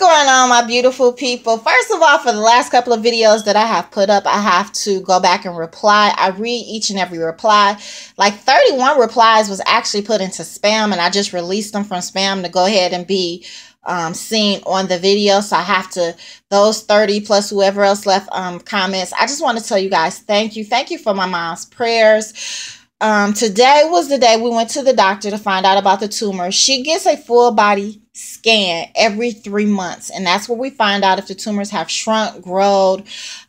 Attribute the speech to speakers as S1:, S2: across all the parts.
S1: going on, my beautiful people? First of all, for the last couple of videos that I have put up, I have to go back and reply. I read each and every reply. Like 31 replies was actually put into spam, and I just released them from spam to go ahead and be um, seen on the video. So I have to, those 30 plus whoever else left um, comments, I just want to tell you guys thank you. Thank you for my mom's prayers. Um, today was the day we went to the doctor to find out about the tumor. She gets a full body scan every three months, and that's where we find out if the tumors have shrunk, grown.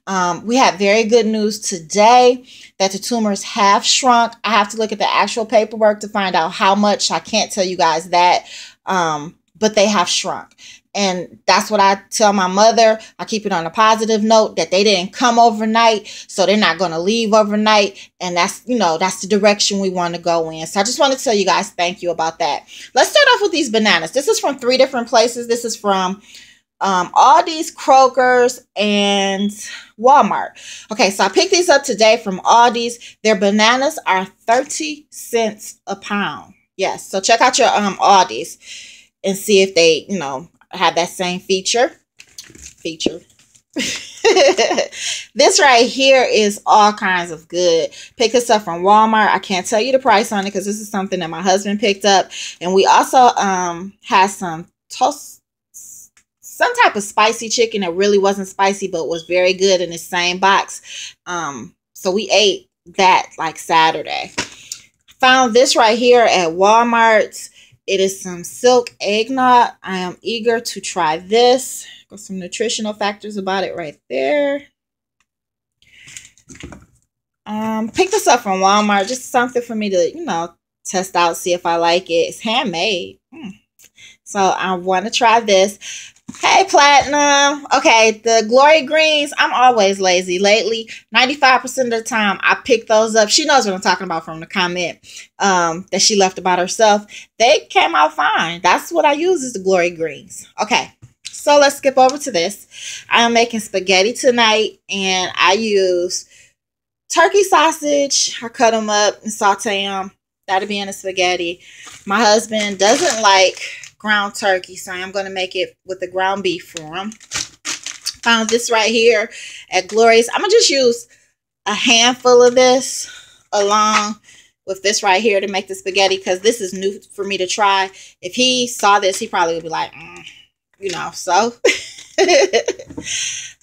S1: Um, we had very good news today that the tumors have shrunk. I have to look at the actual paperwork to find out how much. I can't tell you guys that, um, but they have shrunk. And that's what I tell my mother. I keep it on a positive note that they didn't come overnight, so they're not going to leave overnight. And that's, you know, that's the direction we want to go in. So I just want to tell you guys thank you about that. Let's start off with these bananas. This is from three different places. This is from um, Aldi's, Kroger's, and Walmart. Okay, so I picked these up today from Aldi's. Their bananas are 30 cents a pound. Yes, so check out your um Aldi's and see if they, you know, have that same feature. Feature. this right here is all kinds of good. Pick this up from Walmart. I can't tell you the price on it because this is something that my husband picked up. And we also um had some toast some type of spicy chicken that really wasn't spicy but was very good in the same box. Um so we ate that like Saturday. Found this right here at Walmart. It is some silk eggnog. I am eager to try this. Got some nutritional factors about it right there. Um, pick this up from Walmart. Just something for me to, you know, test out, see if I like it. It's handmade. Mm. So I want to try this. Hey, Platinum. Okay, the Glory Greens, I'm always lazy. Lately, 95% of the time, I pick those up. She knows what I'm talking about from the comment um, that she left about herself. They came out fine. That's what I use is the Glory Greens. Okay, so let's skip over to this. I am making spaghetti tonight, and I use turkey sausage. I cut them up and saute them. That'll be in the spaghetti. My husband doesn't like ground turkey. So I'm going to make it with the ground beef for him. Found this right here at Glorious. I'm going to just use a handful of this along with this right here to make the spaghetti because this is new for me to try. If he saw this, he probably would be like, mm, you know, so.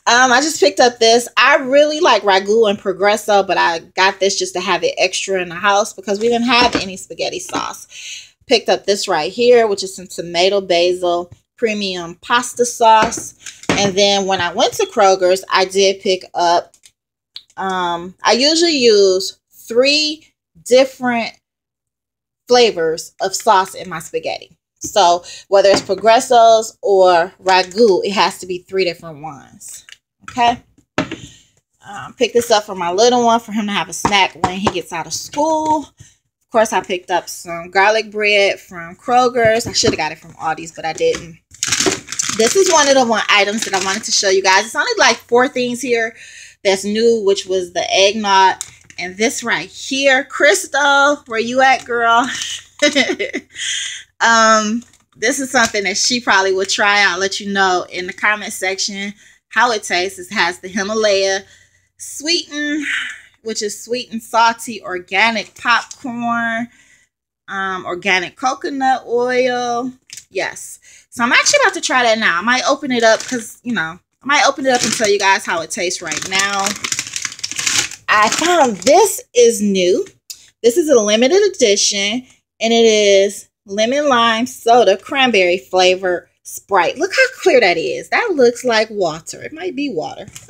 S1: um, I just picked up this. I really like Ragu and Progresso, but I got this just to have it extra in the house because we didn't have any spaghetti sauce. Picked up this right here, which is some tomato basil premium pasta sauce. And then when I went to Kroger's, I did pick up, um, I usually use three different flavors of sauce in my spaghetti. So whether it's Progressos or Ragu, it has to be three different ones. Okay. Um, pick this up for my little one for him to have a snack when he gets out of school. Of course, I picked up some garlic bread from Kroger's. I should have got it from Aldi's, but I didn't. This is one of the one items that I wanted to show you guys. It's only like four things here that's new, which was the eggnog. And this right here, Crystal, where you at, girl? um, this is something that she probably would try. I'll let you know in the comment section how it tastes. It has the Himalaya sweetened which is sweet and salty organic popcorn, um, organic coconut oil. Yes. So I'm actually about to try that now. I might open it up because, you know, I might open it up and tell you guys how it tastes right now. I found this is new. This is a limited edition and it is lemon lime soda cranberry flavor Sprite. Look how clear that is. That looks like water. It might be water.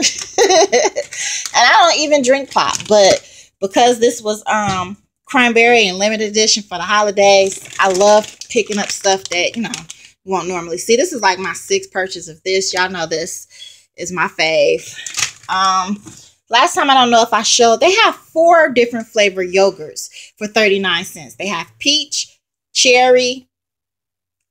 S1: even drink pop, but because this was um cranberry and limited edition for the holidays, I love picking up stuff that, you know, you won't normally see. This is like my sixth purchase of this. Y'all know this is my fave. Um, last time, I don't know if I showed, they have four different flavor yogurts for 39 cents. They have peach, cherry,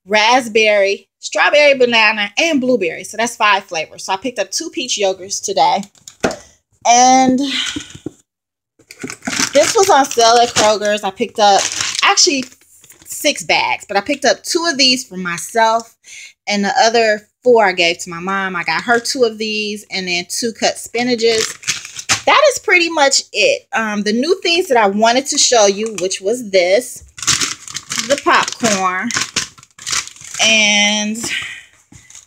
S1: raspberry, strawberry, banana, and blueberry. So that's five flavors. So I picked up two peach yogurts today. And this was on sale at Kroger's. I picked up actually six bags, but I picked up two of these for myself and the other four I gave to my mom. I got her two of these and then two cut spinaches. That is pretty much it. Um, the new things that I wanted to show you, which was this, the popcorn, and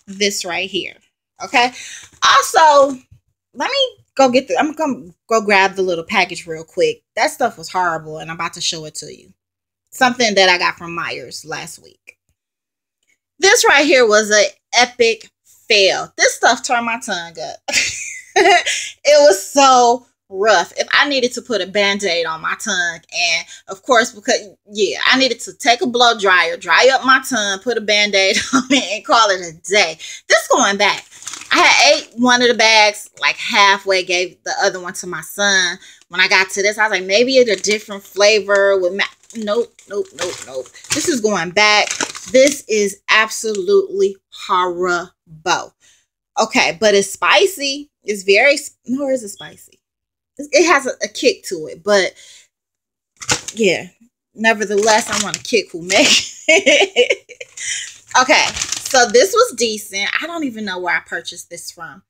S1: this right here. Okay. Also, let me go get the, I'm to go grab the little package real quick. That stuff was horrible and I'm about to show it to you. Something that I got from Meijer's last week. This right here was an epic fail. This stuff turned my tongue up. it was so rough. If I needed to put a band-aid on my tongue, and of course, because yeah, I needed to take a blow dryer, dry up my tongue, put a band-aid on it, and call it a day. This going back. I ate one of the bags like halfway, gave the other one to my son. When I got to this, I was like, maybe it's a different flavor with ma nope, nope, nope, nope. This is going back. This is absolutely horrible. Okay, but it's spicy. It's very, nor is it spicy. It has a, a kick to it, but yeah, nevertheless, I want to kick who made it. okay, so this was decent. I don't even know where I purchased this from.